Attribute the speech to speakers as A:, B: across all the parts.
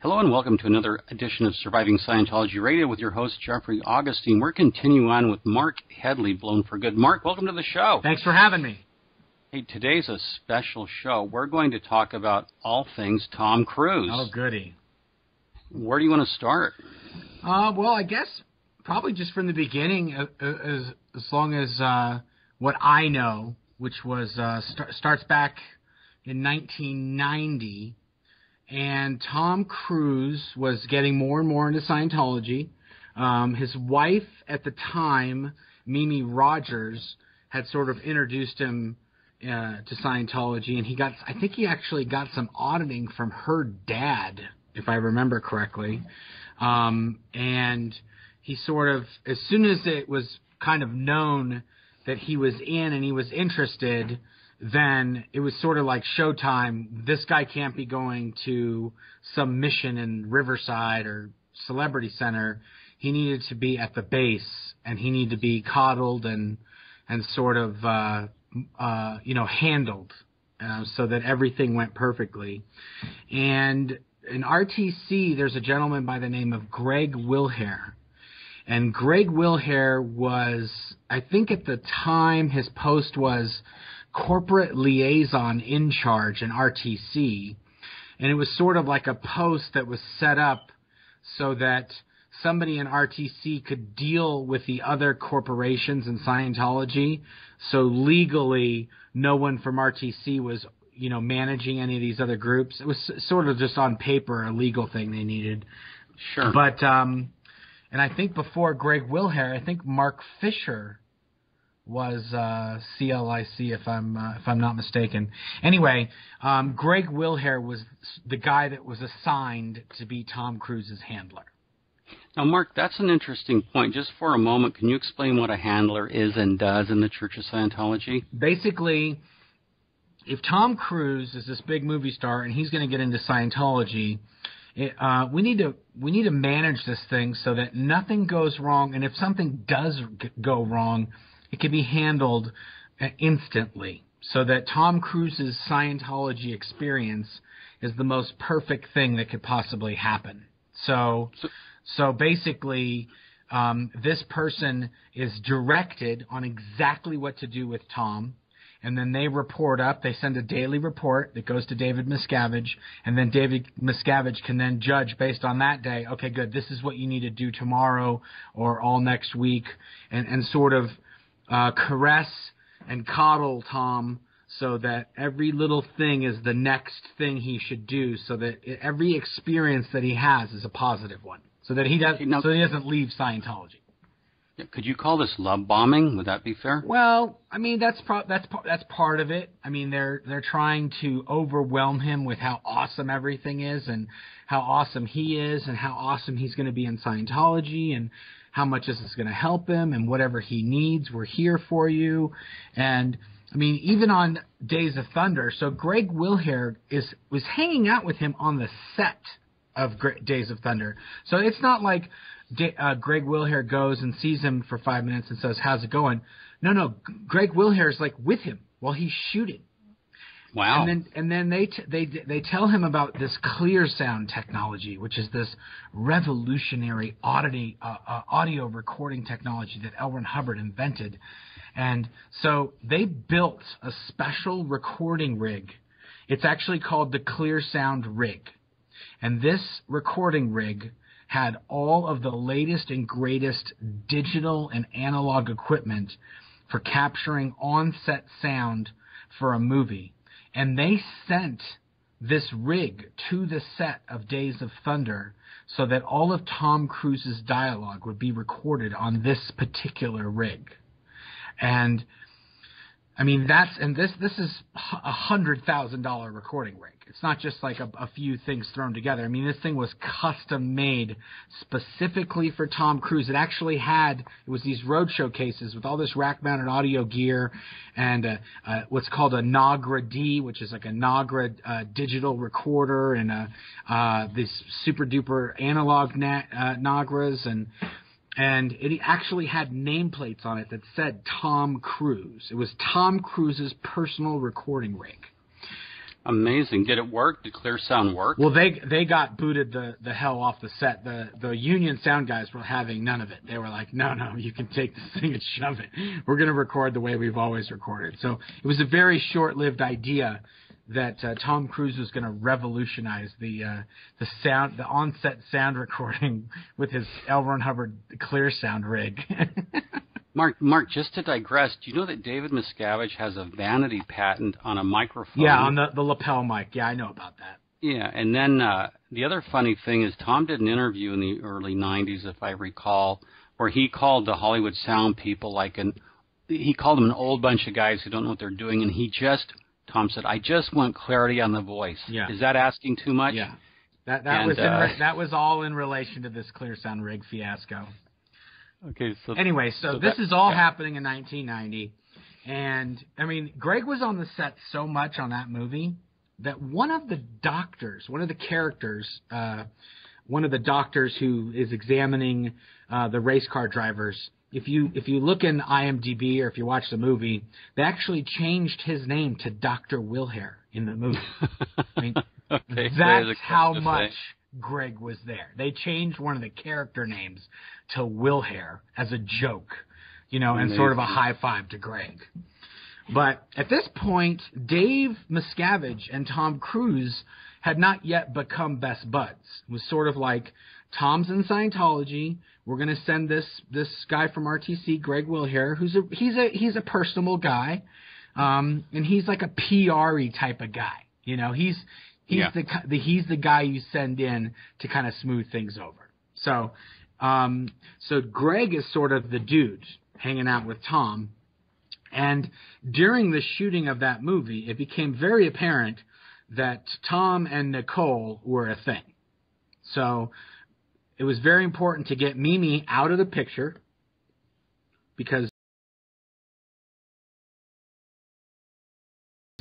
A: Hello and welcome to another edition of Surviving Scientology Radio with your host Jeffrey Augustine. We're continuing on with Marc Headley, Blown for Good. Marc, welcome to the show.
B: Thanks for having me.
A: Hey, today's a special show. We're going to talk about all things Tom Cruise.
B: Oh, goody.
A: Where do you want to start?
B: Uh, well, I guess probably just from the beginning, as as long as uh, what I know, which was uh, start, starts back in 1990 and Tom Cruise was getting more and more into Scientology. Um, his wife at the time, Mimi Rogers, had sort of introduced him uh, to Scientology, and he got, I think he actually got some auditing from her dad, if I remember correctly. Um, and he sort of, as soon as it was kind of known that he was in and he was interested, then it was sort of like showtime. This guy can't be going to some mission in Riverside or Celebrity Center. He needed to be at the base and he needed to be coddled and and sort of uh, uh, you know handled uh, so that everything went perfectly. And in RTC, there's a gentleman by the name of Greg Wilhere. And Greg Wilhere was, I think at the time, his post was corporate liaison in charge in RTC. And it was sort of like a post that was set up so that somebody in RTC could deal with the other corporations in Scientology. So legally, no one from RTC was, you know, managing any of these other groups. It was sort of just on paper a legal thing they needed.
A: Sure.
B: But um, and I think before Greg Wilhere, I think Mark Fisher was uh, CLIC, if I'm uh, if I'm not mistaken. Anyway, um, Greg Wilhere was the guy that was assigned to be Tom Cruise's handler.
A: Now, Marc, that's an interesting point. Just for a moment, can you explain what a handler is and does in the Church of Scientology?
B: Basically, if Tom Cruise is this big movie star and he's going to get into Scientology, it, uh, we need to we need to manage this thing so that nothing goes wrong, and if something does go wrong, it can be handled uh, instantly so that Tom Cruise's Scientology experience is the most perfect thing that could possibly happen. So, so basically, um, this person is directed on exactly what to do with Tom, and then they report up. They send a daily report that goes to David Miscavige, and then David Miscavige can then judge based on that day. Okay, good. This is what you need to do tomorrow or all next week, and and sort of uh, caress and coddle Tom so that every little thing is the next thing he should do, so that every experience that he has is a positive one, so that he does, now, so he doesn't leave Scientology.
A: Could you call this love bombing? Would that be fair?
B: Well, I mean that's pro- that's that's part of it. I mean they're they're trying to overwhelm him with how awesome everything is and how awesome he is and how awesome he's going to be in Scientology and how much is this is going to help him and whatever he needs, we're here for you. And I mean, even on Days of Thunder, so Greg Wilhere is was hanging out with him on the set of Days of Thunder. So it's not like uh, Greg Wilhere goes and sees him for five minutes and says, "How's it going?" No, no, Greg Wilhere is like with him while he's shooting.
A: Wow.
B: And then and then they t- they they tell him about this clear sound technology, which is this revolutionary audio uh, uh, audio recording technology that L. Ron Hubbard invented. And so they built a special recording rig. It's actually called the Clear Sound Rig. And this recording rig had all of the latest and greatest digital and analog equipment for capturing on-set sound for a movie and they sent this rig to the set of Days of Thunder so that all of Tom Cruise's dialogue would be recorded on this particular rig. And I mean that's and this this is a hundred thousand dollar recording rig. It's not just like a, a few things thrown together. I mean, this thing was custom made specifically for Tom Cruise. It actually had it was these roadshow cases with all this rack-mounted audio gear and uh, uh, what's called a Nagra D, which is like a Nagra uh, digital recorder, and a, uh, these super duper analog na- uh, Nagras and and it actually had nameplates on it that said Tom Cruise. It was Tom Cruise's personal recording rig.
A: Amazing. Did it work? Did Clear Sound work?
B: Well, they they got booted the the hell off the set. The the union sound guys were having none of it. They were like, "No, no, you can take this thing and shove it. We're going to record the way we've always recorded." So it was a very short-lived idea that uh, Tom Cruise was going to revolutionize the uh, the sound the on-set sound recording with his L. Ron Hubbard Clear Sound rig.
A: Marc, Marc, just to digress, do you know that David Miscavige has a vanity patent on a microphone?
B: yeah, on the the lapel mic. Yeah, I know about that.
A: Yeah, and then uh, the other funny thing is Tom did an interview in the early '90s, if I recall, where he called the Hollywood sound people like an he called them an old bunch of guys who don't know what they're doing, and he just Tom said, "I just want clarity on the voice."
B: Yeah.
A: Is that asking too much?
B: Yeah, that that
A: And,
B: was in
A: uh,
B: that was all in relation to this Clear Sound rig fiasco.
A: Okay. So
B: Anyway, so,
A: So
B: this
A: that-
B: is all
A: yeah.
B: happening in 1990, and I mean, Greg was on the set so much on that movie that one of the doctors, one of the characters, uh, one of the doctors who is examining uh, the race car drivers. If you if you look in IMDb or if you watch the movie, they actually changed his name to Doctor Wilhere in the movie. I mean,
A: okay,
B: that's how much Greg was there. They changed one of the character names to Wilhere as a joke, you know, and sort of a high five to Greg. But at this point, Dave Miscavige and Tom Cruise had not yet become best buds. It was sort of like Tom's in Scientology. We're going to send this this guy from RTC, Greg Wilhere, who's a he's a he's a personable guy, um, and he's like a PR-y type of guy. You know, he's he's
A: Yeah.
B: the, the he's the guy you send in to kind of smooth things over. So, um, so Greg is sort of the dude hanging out with Tom, and during the shooting of that movie, it became very apparent that Tom and Nicole were a thing. So it was very important to get Mimi out of the picture because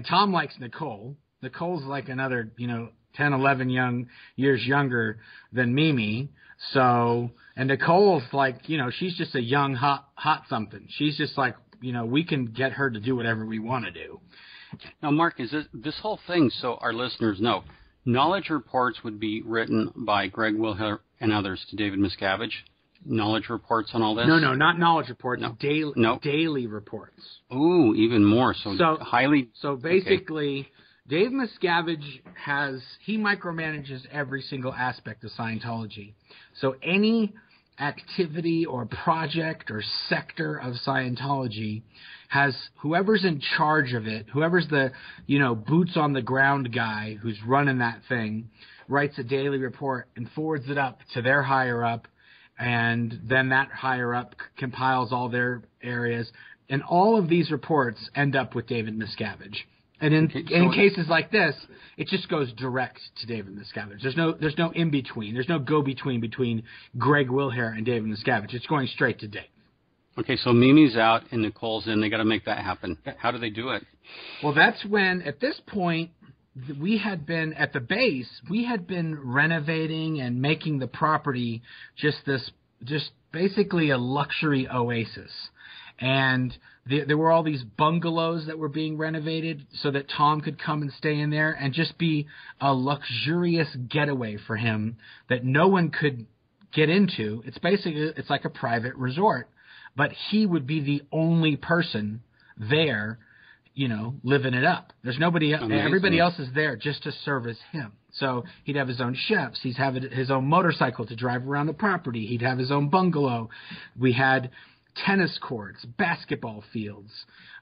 B: Tom likes Nicole. Nicole's like another, you know, 10, 11 young years younger than Mimi. So, and Nicole's like, you know, she's just a young hot hot something. She's just like, you know, we can get her to do whatever we want to do.
A: Now, Marc, is this this whole thing so our listeners know? Knowledge reports would be written by Greg Wilhere and others to David Miscavige. Knowledge reports on all this?
B: No, no, not knowledge reports.
A: No.
B: Daily
A: No.
B: daily reports.
A: Ooh, even more. So,
B: So-
A: highly.
B: So basically, Dave Miscavige has he micromanages every single aspect of Scientology. So any activity or project or sector of Scientology has whoever's in charge of it, whoever's the you know boots on the ground guy who's running that thing, writes a daily report and forwards it up to their higher up, and then that higher up compiles all their areas, and all of these reports end up with David Miscavige. And in,
A: Okay,
B: in cases like this, it just goes direct to David Miscavige. There's no there's no in between. There's no go between between Greg Wilhere and David Miscavige. It's going straight to Dave.
A: Okay, so Mimi's out and Nicole's in. They got to make that happen. How do they do it?
B: Well, that's when, at this point, we had been at the base. We had been renovating and making the property just this, just basically a luxury oasis. And there, there were all these bungalows that were being renovated so that Tom could come and stay in there and just be a luxurious getaway for him that no one could get into. It's basically it's like a private resort, but he would be the only person there, you know, living it up. There's nobody
A: Amazing.
B: everybody else is there just to service him. So he'd have his own chefs, he'd have his own motorcycle to drive around the property, he'd have his own bungalow. We had tennis courts, basketball fields,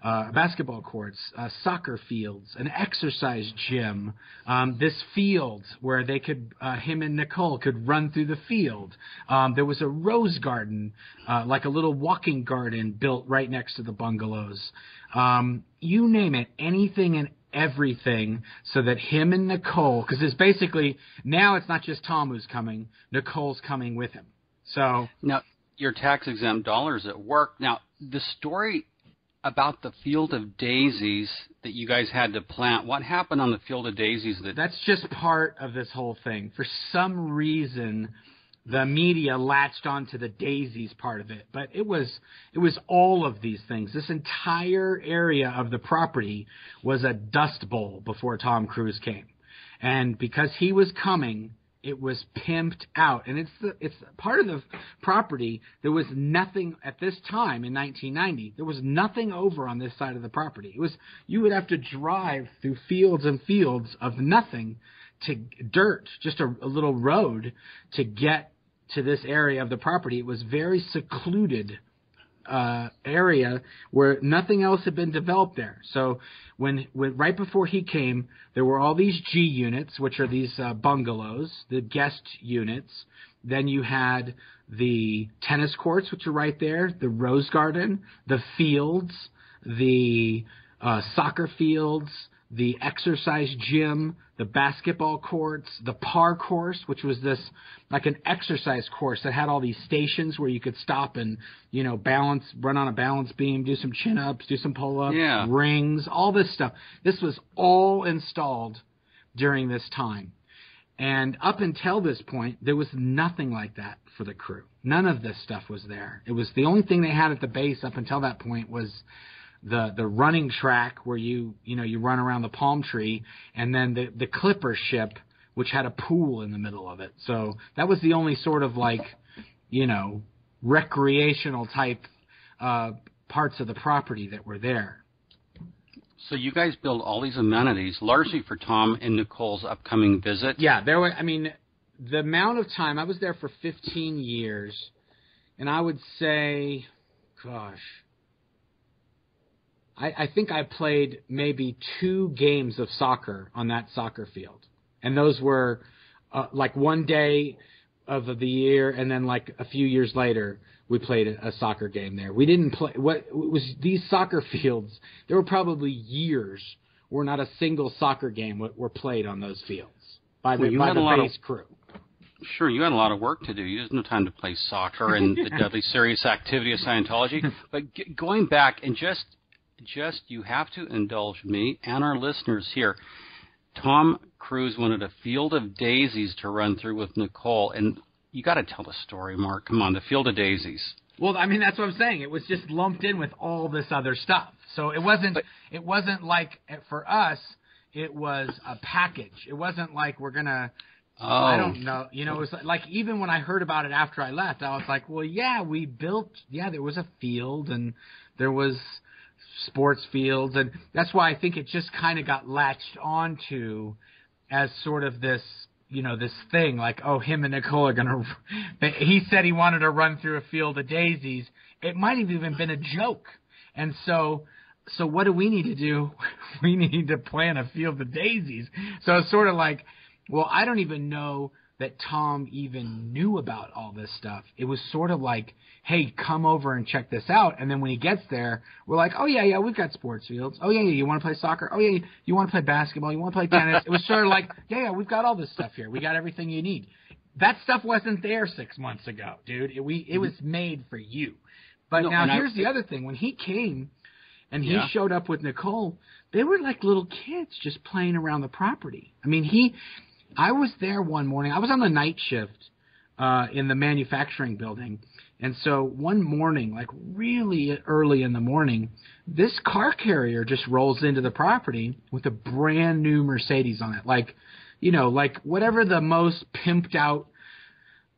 B: uh, basketball courts, uh, soccer fields, an exercise gym, um, this field where they could, uh, him and Nicole could run through the field. Um, there was a rose garden, uh, like a little walking garden built right next to the bungalows. Um, you name it, anything and everything so that him and Nicole, because it's basically, now it's not just Tom who's coming, Nicole's coming with him. So,
A: Now, your tax exempt dollars at work. Now, the story about the field of daisies that you guys had to plant. What happened on the field of daisies that
B: That's just part of this whole thing. For some reason, the media latched onto the daisies part of it, but it was it was all of these things. This entire area of the property was a dust bowl before Tom Cruise came, and because he was coming, it was pimped out. And it's the it's part of the property. There was nothing at this time in 1990. There was nothing over on this side of the property. It was you would have to drive through fields and fields of nothing to dirt, just a, a little road to get to this area of the property. It was very secluded uh, area where nothing else had been developed there. So when, when right before he came, there were all these G units, which are these uh, bungalows, the guest units. Then you had the tennis courts, which are right there, the rose garden, the fields, the uh, soccer fields, the exercise gym, the basketball courts, the par course, which was this like an exercise course that had all these stations where you could stop and you know balance, run on a balance beam, do some chin ups, do some pull ups,
A: Yeah.
B: rings, all this stuff. This was all installed during this time. And up until this point, there was nothing like that for the crew. None of this stuff was there. It was the only thing they had at the base up until that point was the the running track where you you know you run around the palm tree, and then the the clipper ship which had a pool in the middle of it. So that was the only sort of like you know recreational type uh, parts of the property that were there.
A: So you guys build all these amenities largely for Tom and Nicole's upcoming visit.
B: Yeah, there were. I mean, the amount of time I was there for 15 years, and I would say, gosh, I, I think I played maybe two games of soccer on that soccer field, and those were uh, like one day of the year, and then like a few years later. We played a, a soccer game there. We didn't play. What it was these soccer fields? There were probably years where not a single soccer game w- were played on those fields by the,
A: Well, you
B: by
A: had
B: the
A: a lot of-
B: base crew.
A: Sure, you had a lot of work to do. You had no time to play soccer and the deadly serious activity of Scientology. But g- going back and just, just you have to indulge me and our listeners here. Tom Cruise wanted a field of daisies to run through with Nicole, and you got to tell the story, Marc. Come on, the field of daisies.
B: Well, I mean that's what I'm saying. It was just lumped in with all this other stuff. So it wasn't
A: But-
B: it wasn't like for us it was a package. It wasn't like we're gonna
A: Oh,
B: I don't know. You know, it was like, like even when I heard about it after I left, I was like, well, yeah, we built. Yeah, there was a field and there was sports fields, and that's why I think it just kind of got latched onto as sort of this. You know this thing like oh him and Nicole are gonna. He said he wanted to run through a field of daisies. It might have even been a joke, and so so what do we need to do? We need to plan a field of daisies. So it's sort of like, well, I don't even know that Tom even knew about all this stuff. It was sort of like, hey, come over and check this out. And then when he gets there, we're like, oh yeah, yeah, we've got sports fields. Oh yeah, yeah, you want to play soccer? Oh yeah, you want to play basketball? You want to play tennis? it was sort of like, yeah, yeah, we've got all this stuff here. We got everything you need. That stuff wasn't there six months ago, dude. It, we it mm-hmm. was made for you. But
A: No,
B: now
A: and I-
B: here's the other thing: when he came, and he
A: Yeah.
B: showed up with Nicole, they were like little kids just playing around the property. I mean, he, I was there one morning. I was on the night shift uh, in the manufacturing building, and so one morning, like really early in the morning, this car carrier just rolls into the property with a brand new Mercedes on it, like, you know, like whatever the most pimped out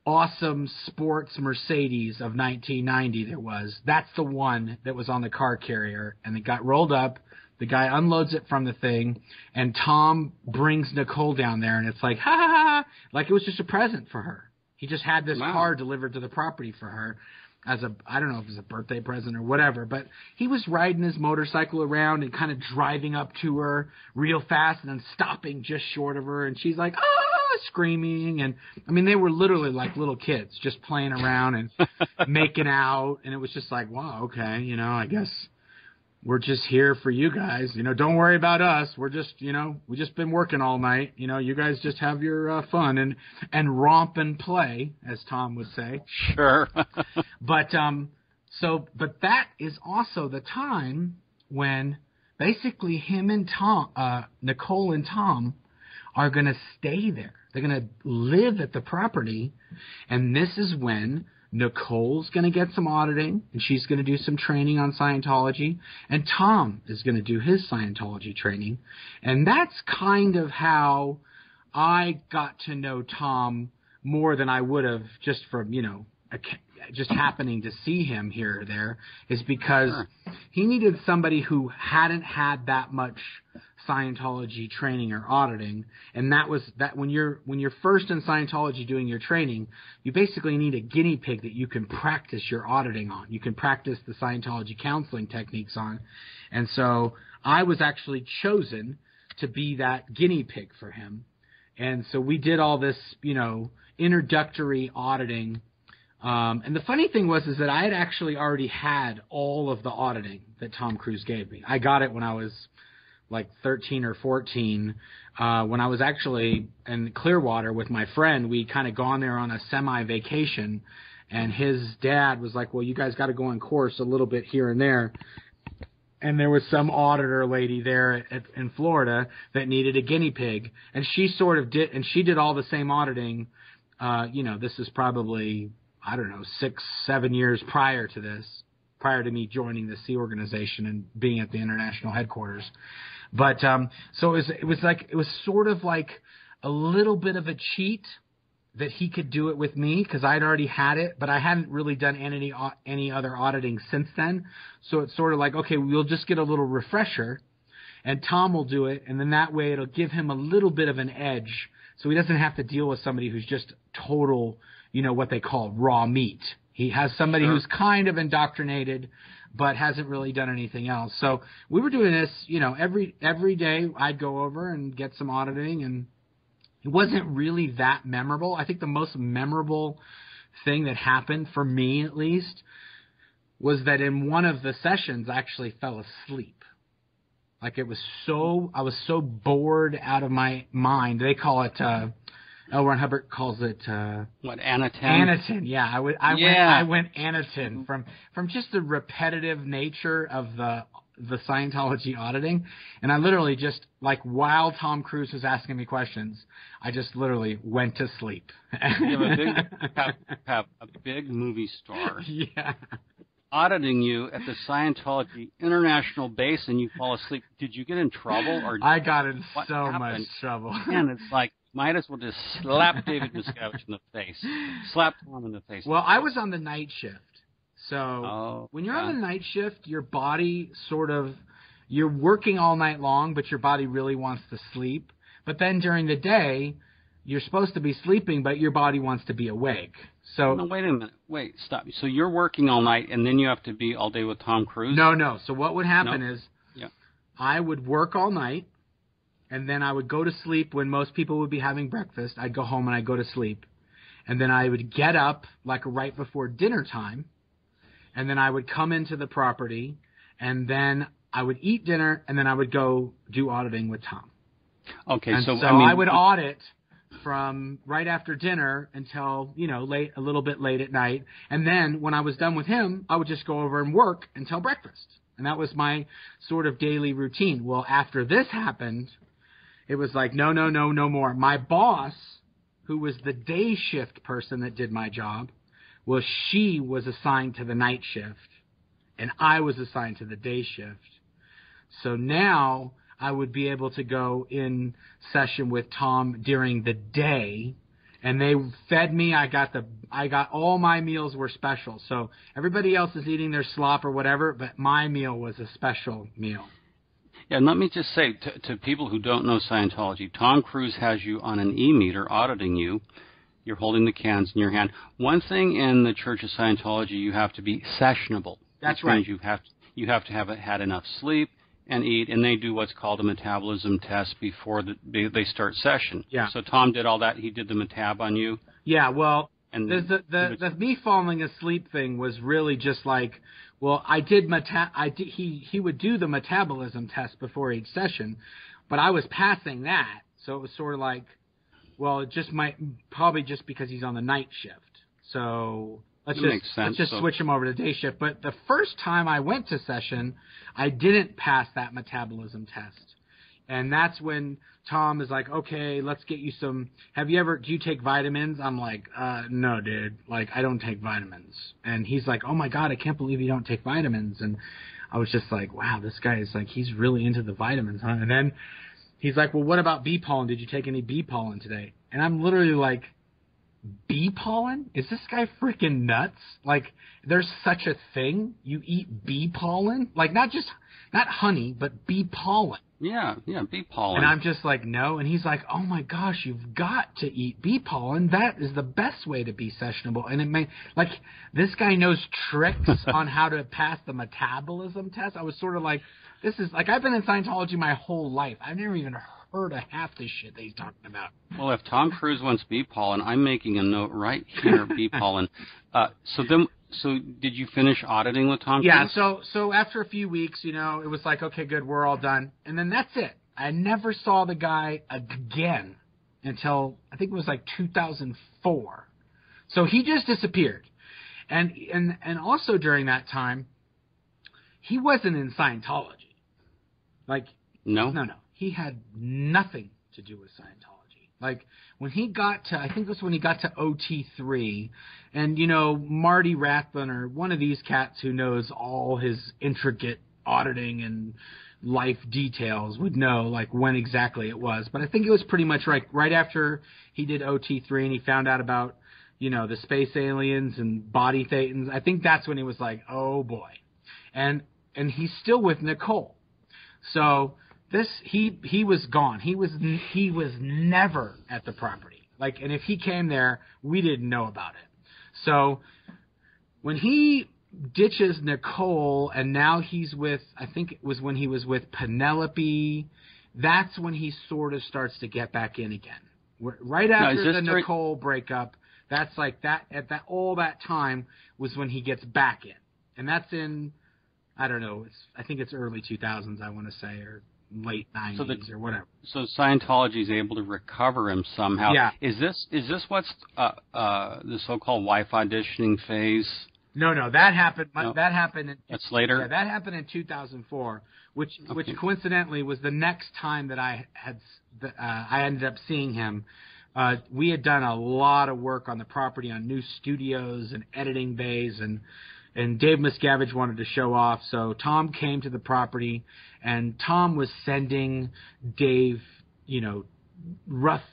B: awesome sports Mercedes of 1990 there was. That's the one that was on the car carrier, and it got rolled up. The guy unloads it from the thing, and Tom brings Nicole down there, and it's like, ha ha ha, like it was just a present for her. He just had this
A: Wow.
B: car delivered to the property for her as a, I don't know if it was a birthday present or whatever, but he was riding his motorcycle around and kind of driving up to her real fast and then stopping just short of her, and she's like, ah, screaming, and I mean, they were literally like little kids just playing around and making out, and it was just like, wow, okay, you know, I guess we're just here for you guys. You know, don't worry about us. We're just, you know, we just been working all night. You know, you guys just have your uh, fun and and romp and play, as Tom would say.
A: sure.
B: But um, so but that is also the time when basically him and Tom, uh, Nicole and Tom, are gonna stay there. They're going to live at the property. And this is when Nicole's going to get some auditing and she's going to do some training on Scientology. And Tom is going to do his Scientology training. And that's kind of how I got to know Tom more than I would have just from, you know, a, just happening to see him here or there is because he needed somebody who hadn't had that much Scientology training or auditing, and that was that when you're when you're first in Scientology doing your training, you basically need a guinea pig that you can practice your auditing on. You can practice the Scientology counseling techniques on, and so I was actually chosen to be that guinea pig for him, and so we did all this, you know, introductory auditing. Um, and the funny thing was is that I had actually already had all of the auditing that Tom Cruise gave me. I got it when I was like 13 or 14 uh, when I was actually in Clearwater with my friend. We kind of gone there on a semi vacation, and his dad was like, "Well, you guys got to go on course a little bit here and there." And there was some auditor lady there at, in Florida that needed a guinea pig, and she sort of did, and she did all the same auditing. Uh, you know, this is probably I don't know six, seven years prior to this, prior to me joining the Sea organization and being at the international headquarters. But um, so it was, it was like it was sort of like a little bit of a cheat that he could do it with me because I'd already had it, but I hadn't really done any any other auditing since then. So it's sort of like okay, we'll just get a little refresher, and Tom will do it, and then that way it'll give him a little bit of an edge, so he doesn't have to deal with somebody who's just total, you know, what they call raw meat. He has somebody
A: Sure.
B: who's kind of indoctrinated, but hasn't really done anything else. So we were doing this, you know, every every day. I'd go over and get some auditing, and it wasn't really that memorable. I think the most memorable thing that happened for me, at least, was that in one of the sessions, I actually fell asleep. Like it was so, I was so bored out of my mind. They call it. uh L. Ron Hubbard calls it. uh
A: What Anaten?
B: Anaten, yeah, I would, I went, I went Anaten from from just the repetitive nature of the the Scientology auditing, and I literally just like while Tom Cruise was asking me questions, I just literally went to sleep.
A: You have a big have, have a big movie star
B: yeah,
A: auditing you at the Scientology International Base, and you fall asleep. Did you get in trouble, or
B: I got in so much trouble.
A: And it's like might as well just slap David Miscavige in the face, slap Tom in the face.
B: Well, I was on the night shift, so
A: Oh,
B: when you're
A: yeah.
B: on the night shift, your body sort of you're working all night long, but your body really wants to sleep. But then during the day, you're supposed to be sleeping, but your body wants to be awake. So
A: No, wait a minute. Wait, stop. So you're working all night, and then you have to be all day with Tom Cruise.
B: no, no. So what would happen
A: No.
B: is,
A: Yeah.
B: I would work all night, and then I would go to sleep when most people would be having breakfast. I'd go home and I'd go to sleep, and then I would get up like right before dinner time, and then I would come into the property, and then I would eat dinner, and then I would go do auditing with Tom.
A: Okay,
B: and
A: so,
B: so,
A: I mean,
B: would audit from right after dinner until you know late a little bit late at night. And then when i was done with him i would just go over and work until breakfast. And that was my sort of daily routine. Well after this happened it was like no no no no more my boss who was the day shift person that did my job well she was assigned to the night shift and i was assigned to the day shift so now I would be able to go in session with Tom during the day and they fed me. I got the I got all my meals were special. So everybody else is eating their slop or whatever, but my meal was a special meal.
A: Yeah, and let me just say to, to people who don't know Scientology, Tom Cruise has you on an e meter auditing you. You're holding the cans in your hand. One thing in the Church of Scientology, you have to be sessionable.
B: That's
A: which
B: right.
A: You have to, you have to have had enough sleep and eat, and they do what's called a metabolism test before the, they, they start session.
B: Yeah.
A: So Tom did all that. He did the metab on you,
B: Yeah, well,
A: and
B: the the the,
A: he was-
B: the me falling asleep thing was really just like, well, I did meta I did he he would do the metabolism test before each session, but I was passing that, so it was sort of like, well, it just might probably just because he's on the night shift. So let's
A: That
B: just
A: sense,
B: let's just
A: so-
B: switch him over to day shift. But the first time I went to session, I didn't pass that metabolism test. And that's when Tom is like, okay, let's get you some. Have you ever? Do you take vitamins? I'm like, uh, no, dude. Like, I don't take vitamins. And he's like, oh my god, I can't believe you don't take vitamins. And I was just like, wow, this guy is like, he's really into the vitamins, huh? And then he's like, well, what about bee pollen? Did you take any bee pollen today? And I'm literally like, bee pollen? Is this guy freaking nuts? Like, there's such a thing? You eat bee pollen? Like, not just, not honey, but bee pollen.
A: Yeah, yeah, bee pollen.
B: And I'm just like, no. And he's like, oh my gosh, you've got to eat bee pollen. That is the best way to be sessionable. And it may, like, this guy knows tricks on how to pass the metabolism test. I was sort of like, this is, like, I've been in Scientology my whole life. I've never even heard of half this shit that he's talking about.
A: Well, if Tom Cruise wants bee pollen, I'm making a note right here, bee pollen. Uh, so then, so did you finish auditing with Tom?
B: Yeah.
A: Cruise?
B: So so after a few weeks, you know, it was like, okay, good, we're all done, and then that's it. I never saw the guy again until I think it was like 2004. So he just disappeared, and and and also during that time, he wasn't in Scientology. Like
A: no,
B: no, no, he had nothing to do with Scientology. Like when he got to, I think it was when he got to OT3, and you know Marty Rathbun or one of these cats who knows all his intricate auditing and life details would know like when exactly it was. But I think it was pretty much right right after he did OT3 and he found out about you know the space aliens and body thetans. I think that's when he was like, oh boy, and and he's still with Nicole. So this he he was gone. He was he was never at the property. Like, and if he came there, we didn't know about it. So when he ditches Nicole, and now he's with I think it was when he was with Penelope. That's when he sort of starts to get back in again. Right after the during... Nicole breakup, that's like that at that all that time was when he gets back in, and that's in I don't know. It's I think it's early 2000s. I want to say or late 90s so the, or whatever.
A: So Scientology is able to recover him somehow.
B: Yeah.
A: Is this is this what's uh, uh, the so-called wife auditioning phase?
B: No, no, that happened. No. That happened. In,
A: That's later.
B: Yeah, that happened in 2004, which okay. which coincidentally was the next time that I had uh, I ended up seeing him. Uh, we had done a lot of work on the property on new studios and editing bays and and Dave Miscavige wanted to show off, so Tom came to the property, and Tom was sending Dave, you know, rough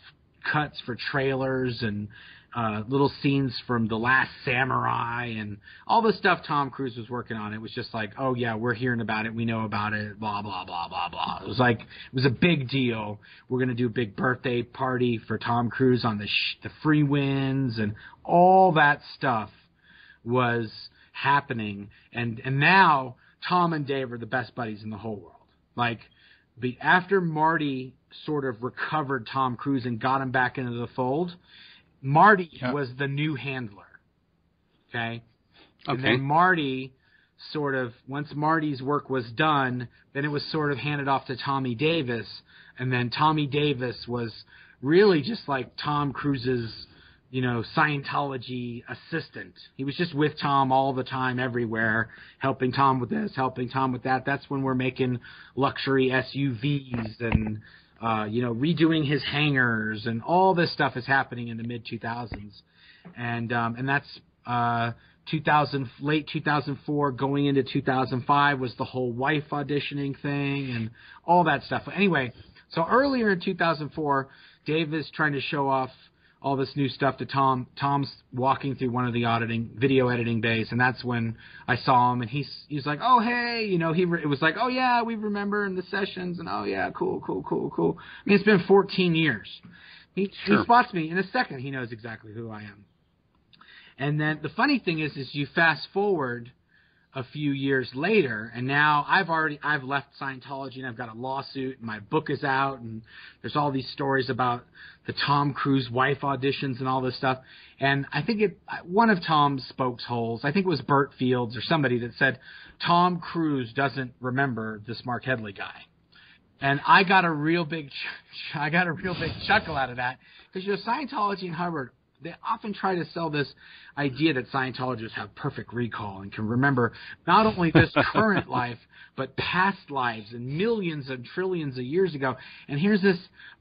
B: cuts for trailers and uh, little scenes from The Last Samurai and all the stuff Tom Cruise was working on. It was just like, oh yeah, we're hearing about it, we know about it, blah blah blah blah blah. It was like it was a big deal. We're gonna do a big birthday party for Tom Cruise on the sh- the Freewinds and all that stuff was happening, and and now Tom and Dave are the best buddies in the whole world. Like, be, after Marty sort of recovered Tom Cruise and got him back into the fold, Marty yeah. was the new handler. Okay, and
A: okay.
B: then Marty sort of once Marty's work was done, then it was sort of handed off to Tommy Davis, and then Tommy Davis was really just like Tom Cruise's you know, Scientology assistant. He was just with Tom all the time, everywhere, helping Tom with this, helping Tom with that. That's when we're making luxury SUVs and, uh, you know, redoing his hangars and all this stuff is happening in the mid 2000s. And, um, and that's, uh, 2000, late 2004, going into 2005 was the whole wife auditioning thing and all that stuff. Anyway, so earlier in 2004, Dave is trying to show off all this new stuff to Tom. Tom's walking through one of the auditing video editing bays, and that's when I saw him, and he's he's like, "Oh hey," you know, he re- it was like, "Oh yeah, we remember in the sessions," and "Oh yeah, cool, cool, cool, cool." I mean, it's been 14 years. He sure. he spots me in a second. He knows exactly who I am. And then the funny thing is, is you fast forward a few years later, and now I've already I've left Scientology and I've got a lawsuit and my book is out and there's all these stories about the Tom Cruise wife auditions and all this stuff. And I think it one of Tom's spokesholes, I think it was Bert Fields or somebody that said Tom Cruise doesn't remember this Marc Headley guy. And I got a real big I got a real big chuckle out of that because you know Scientology and Hubbard they often try to sell this idea that Scientologists have perfect recall and can remember not only this current life but past lives and millions and trillions of years ago. And here's this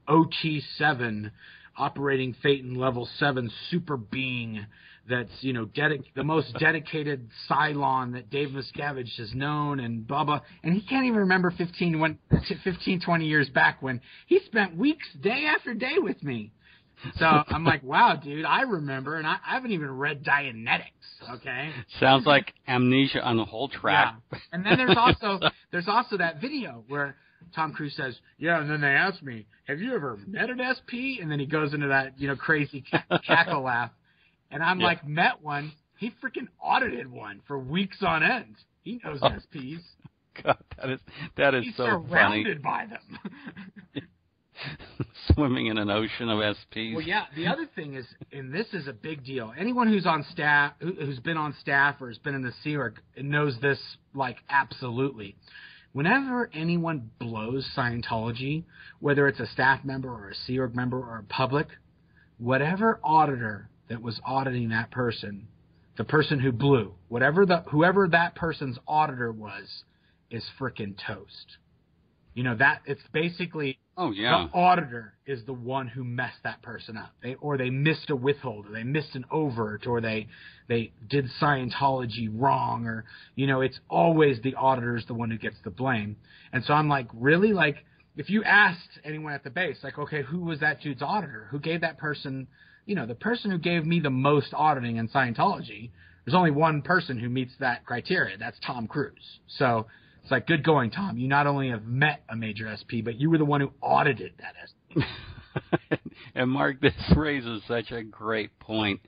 B: OT7 operating thetan level 7 super being that's you know dedic- the most dedicated Cylon that Dave Miscavige has known, and blah blah. And he can't even remember 15, when, 15 20 years back when he spent weeks, day after day with me. So I'm like, wow, dude, I remember, and I, I haven't even read Dianetics. Okay.
A: Sounds like amnesia on the whole track.
B: Yeah. And then there's also there's also that video where Tom Cruise says, "Yeah," and then they ask me, "Have you ever met an SP?" And then he goes into that you know crazy cackle laugh. And I'm like, met one. He freaking audited one for weeks on end. He knows oh, SPs.
A: God, that is that is
B: He's
A: so
B: surrounded
A: funny.
B: by them.
A: Swimming in an ocean of SPs.
B: Well, yeah. The other thing is, and this is a big deal. Anyone who's on staff, who's been on staff or has been in the Sea Org, knows this like absolutely. Whenever anyone blows Scientology, whether it's a staff member or a Sea Org member or a public, whatever auditor that was auditing that person, the person who blew, whatever the whoever that person's auditor was, is frickin' toast. You know that it's basically
A: oh yeah
B: the auditor is the one who messed that person up. They or they missed a withhold, or they missed an overt, or they they did Scientology wrong, or you know it's always the auditor is the one who gets the blame. And so I'm like, really, like if you asked anyone at the base, like, okay, who was that dude's auditor? Who gave that person you know, the person who gave me the most auditing in Scientology, there's only one person who meets that criteria. That's Tom Cruise. So it's like, good going, Tom. You not only have met a major SP, but you were the one who audited that SP.
A: and Marc, this raises such a great point.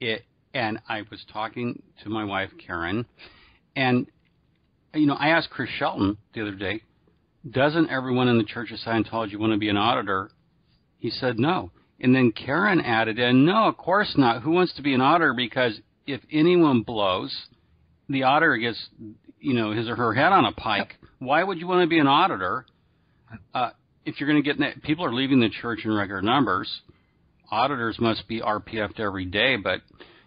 A: It, and I was talking to my wife Karen, and you know, I asked Chris Shelton the other day, doesn't everyone in the Church of Scientology want to be an auditor? He said no. And then Karen added in, no, of course not. Who wants to be an auditor? Because if anyone blows, the auditor gets, you know, his or her head on a pike. Why would you want to be an auditor? Uh, if you're going to get, people are leaving the church in record numbers. Auditors must be RPF'd every day, but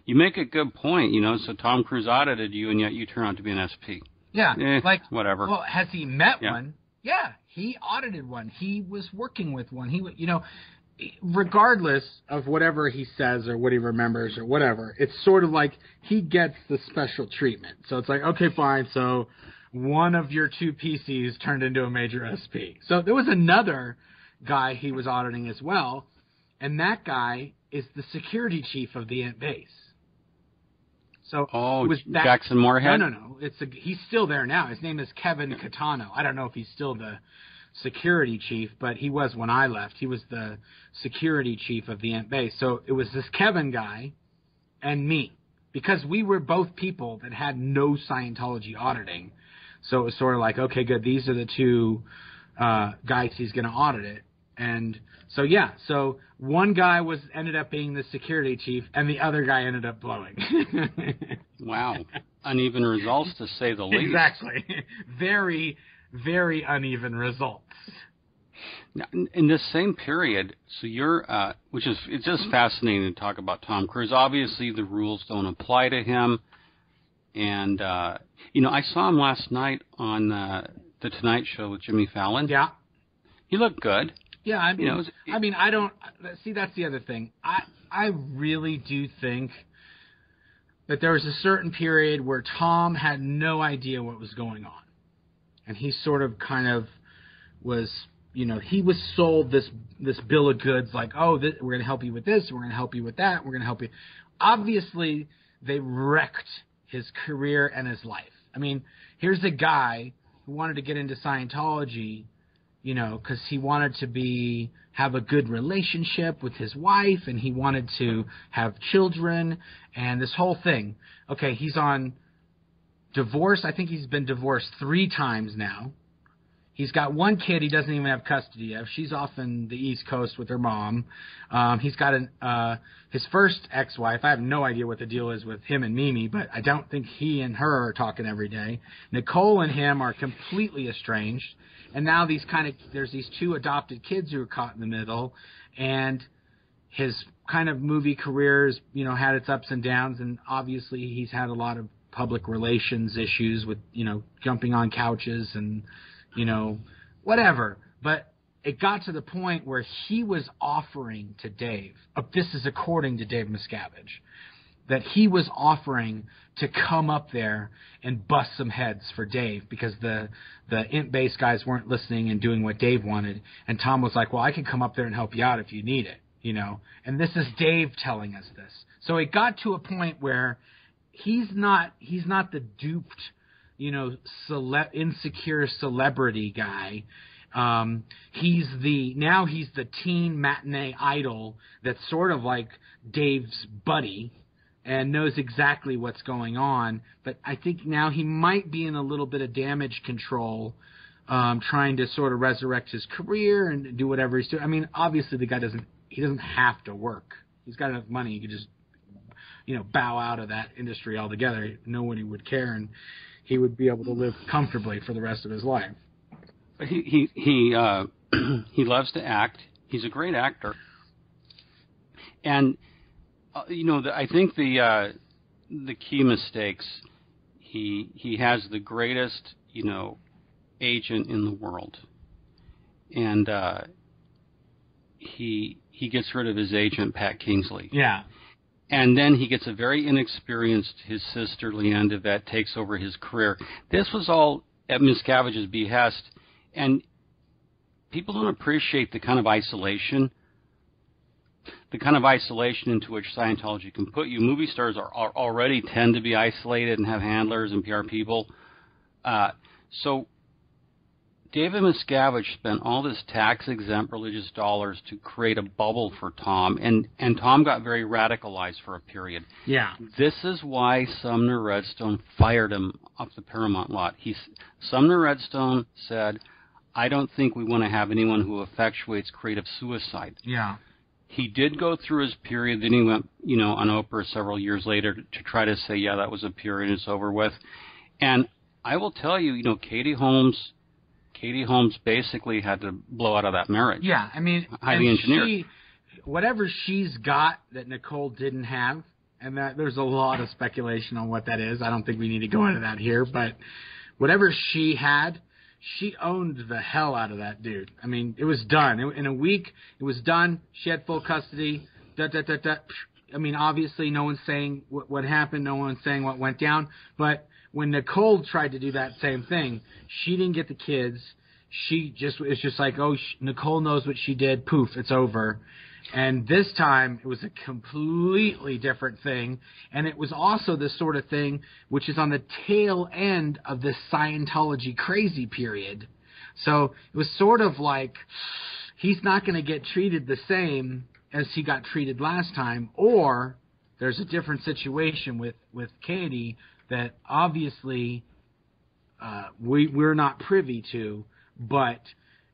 A: you make a good point, you know. So Tom Cruise audited you, and yet you turn out to be an SP.
B: Yeah,
A: eh,
B: like
A: whatever.
B: Well, has he met
A: yeah.
B: one? Yeah, he audited one. He was working with one. He, you know, regardless of whatever he says or what he remembers or whatever, it's sort of like he gets the special treatment. So it's like, okay, fine. So one of your two PCs turned into a major SP. So there was another guy he was auditing as well, and that guy is the security chief of the Int base. So
A: oh,
B: was that,
A: Jackson Moorhead.
B: No, no, no. It's a, he's still there now. His name is Kevin Catano. I don't know if he's still the security chief, but he was when I left. He was the security chief of the Int Base. So it was this Kevin guy and me because we were both people that had no Scientology auditing. So it was sort of like, okay, good. These are the two uh, guys he's going to audit it. And so yeah, so one guy was ended up being the security chief, and the other guy ended up blowing.
A: wow, uneven results to say the least.
B: Exactly, very very uneven results.
A: Now, in this same period, so you're, uh, which is it's just fascinating to talk about Tom Cruise. Obviously, the rules don't apply to him, and uh, you know, I saw him last night on uh, the Tonight Show with Jimmy Fallon.
B: Yeah,
A: he looked good.
B: Yeah, I mean,
A: you know, was,
B: I mean, I don't see. That's the other thing. I I really do think that there was a certain period where Tom had no idea what was going on and he sort of kind of was you know he was sold this this bill of goods like oh we're going to help you with this we're going to help you with that we're going to help you. Obviously they wrecked his career and his life. I mean here's a guy who wanted to get into scientology you know because he wanted to be have a good relationship with his wife and he wanted to have children and this whole thing. Okay he's on divorce. I think he's been divorced three times now. He's got one kid he doesn't even have custody of. She's off in the East Coast with her mom. Um, he's got an uh, his first ex-wife. I have no idea what the deal is with him and Mimi, but I don't think he and her are talking every day. Nicole and him are completely estranged, and now these kind of there's these two adopted kids who are caught in the middle, and his kind of movie career careers, you know, had its ups and downs, and obviously he's had a lot of public relations issues with, you know, jumping on couches and, you know, whatever. But it got to the point where he was offering to Dave, uh, this is according to Dave Miscavige, that he was offering to come up there and bust some heads for Dave because the the int base guys weren't listening and doing what Dave wanted. And Tom was like, "Well, I can come up there and help you out if you need it." You know, and this is Dave telling us this. So it got to a point where he's not he's not the duped, you know, cele- insecure celebrity guy. Um, he's the now he's the teen matinee idol that's sort of like Dave's buddy and knows exactly what's going on. But I think now he might be in a little bit of damage control, um, trying to sort of resurrect his career and do whatever he's doing. I mean, obviously the guy doesn't he doesn't have to work. He's got enough money. He could just you know bow out of that industry altogether. Nobody would care, and he would be able to live comfortably for the rest of his life.
A: He he he uh, he loves to act. He's a great actor, and uh, you know the, I think the uh, the key mistakes he he has the greatest you know agent in the world, and uh, he he gets rid of his agent Pat Kingsley.
B: Yeah.
A: And then he gets a very inexperienced, his sister Leanne DeVette takes over his career. This was all at Miscavige's behest, and people don't appreciate the kind of isolation, the kind of isolation into which Scientology can put you. Movie stars are, are already tend to be isolated and have handlers and PR people. Uh, so David Miscavige spent all this tax exempt religious dollars to create a bubble for Tom, and, and Tom got very radicalized for a period.
B: Yeah.
A: This is why Sumner Redstone fired him off the Paramount lot. He, Sumner Redstone said, I don't think we want to have anyone who effectuates creative suicide.
B: Yeah.
A: He did go through his period, then he went, you know, on Oprah several years later to try to say, yeah, that was a period, it's over with. And I will tell you, you know, Katie Holmes Katie Holmes basically had to blow out of that marriage.
B: Yeah, I mean,
A: highly engineered.
B: She, whatever she's got that Nicole didn't have, and that there's a lot of speculation on what that is. I don't think we need to go into that here, but whatever she had, she owned the hell out of that dude. I mean, it was done it, in a week. It was done. She had full custody. Da, da, da, da. I mean, obviously, no one's saying what, what happened. No one's saying what went down. But when Nicole tried to do that same thing, she didn't get the kids. She just it's just like, oh, Nicole knows what she did. Poof, it's over. And this time it was a completely different thing, and it was also this sort of thing which is on the tail end of this Scientology crazy period. So it was sort of like he's not going to get treated the same as he got treated last time, or there's a different situation with with Katie that obviously uh, we we're not privy to, but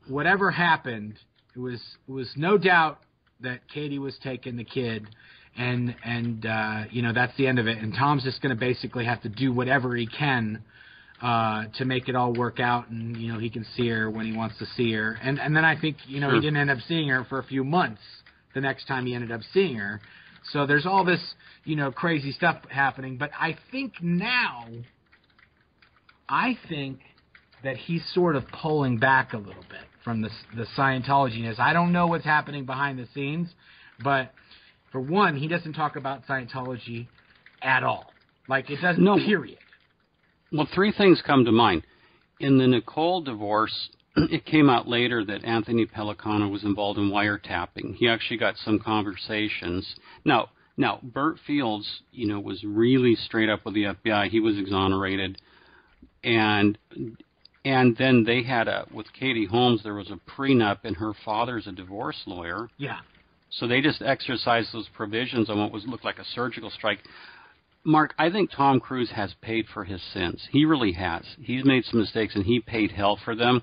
B: whatever happened, it was it was no doubt that Katie was taking the kid, and and uh, you know that's the end of it. And Tom's just going to basically have to do whatever he can uh, to make it all work out, and you know he can see her when he wants to see her. And and then I think you know
A: Sure.
B: he didn't end up seeing her for a few months. The next time he ended up seeing her, so there's all this you know crazy stuff happening. But I think now, I think that he's sort of pulling back a little bit from the the Scientology. I don't know what's happening behind the scenes, but for one, he doesn't talk about Scientology at all. Like it doesn't.
A: No.
B: Period.
A: Well, three things come to mind. In the Nicole divorce, it came out later that Anthony Pellicano was involved in wiretapping. He actually got some conversations. Now, now Bert Fields, you know, was really straight up with the FBI. He was exonerated, and and then they had a with Katie Holmes. There was a prenup, and her father's a divorce lawyer.
B: Yeah.
A: So they just exercised those provisions on what was looked like a surgical strike. Marc, I think Tom Cruise has paid for his sins. He really has. He's made some mistakes and he paid hell for them.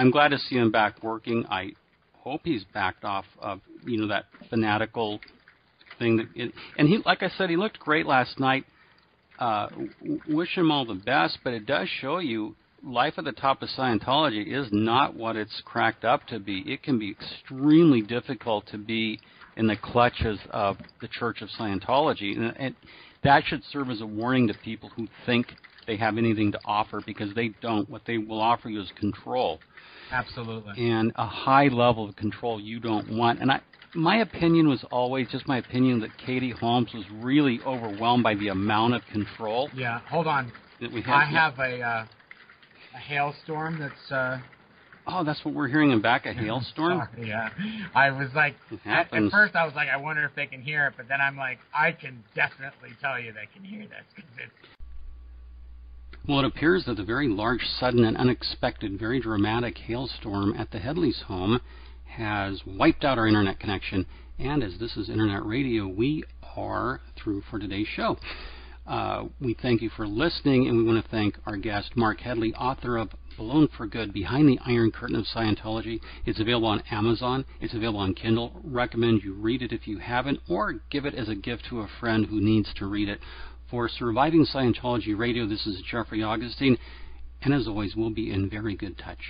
A: I'm glad to see him back working. I hope he's backed off of you know that fanatical thing that it, and he like I said he looked great last night. Uh, wish him all the best, but it does show you life at the top of Scientology is not what it's cracked up to be. It can be extremely difficult to be in the clutches of the Church of Scientology, and, and that should serve as a warning to people who think they have anything to offer because they don't. What they will offer you is control.
B: Absolutely.
A: And a high level of control you don't want. And I, my opinion was always just my opinion that Katie Holmes was really overwhelmed by the amount of control.
B: Yeah. Hold on.
A: That we.
B: I have a uh, a hailstorm that's. Uh,
A: oh, that's what we're hearing in back a hailstorm.
B: Sorry, yeah. I was like, at, at, first I was like, I wonder if they can hear it, but then I'm like, I can definitely tell you they can hear this because it's.
A: Well, it appears that the very large, sudden, and unexpected, very dramatic hailstorm at the Headleys' home has wiped out our internet connection. And as this is internet radio, we are through for today's show. Uh, we thank you for listening, and we want to thank our guest, Marc Headley, author of Blown for Good Behind the Iron Curtain of Scientology. It's available on Amazon, it's available on Kindle. Recommend you read it if you haven't, or give it as a gift to a friend who needs to read it. For Surviving Scientology Radio, this is Jeffrey Augustine, and as always, we'll be in very good touch.